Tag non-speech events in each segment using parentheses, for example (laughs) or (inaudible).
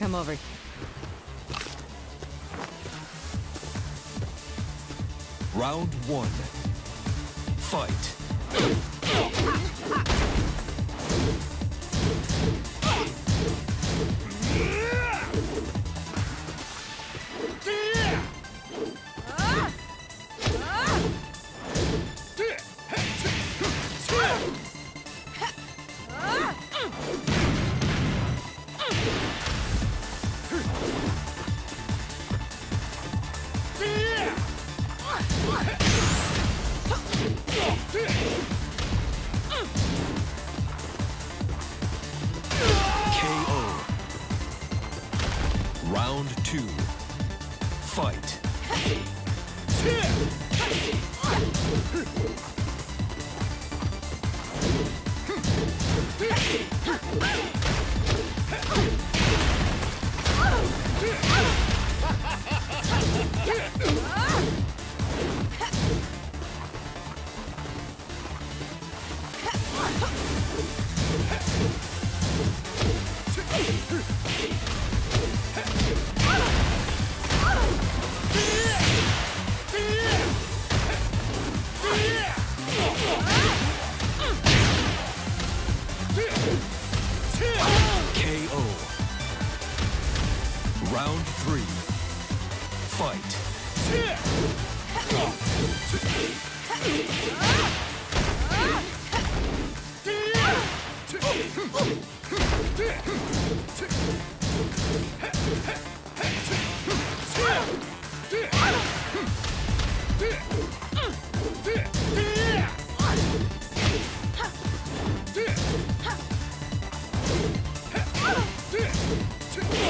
Come over. Round one. Fight. Round two. Fight. (laughs) Round three. Fight. Yeah!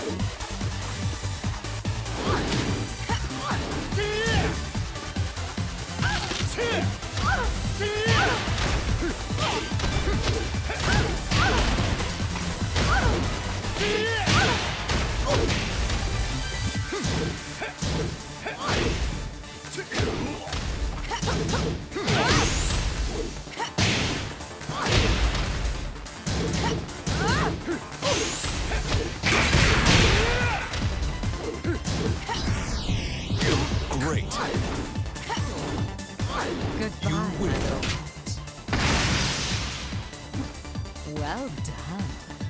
Great. Goodbye. Well done.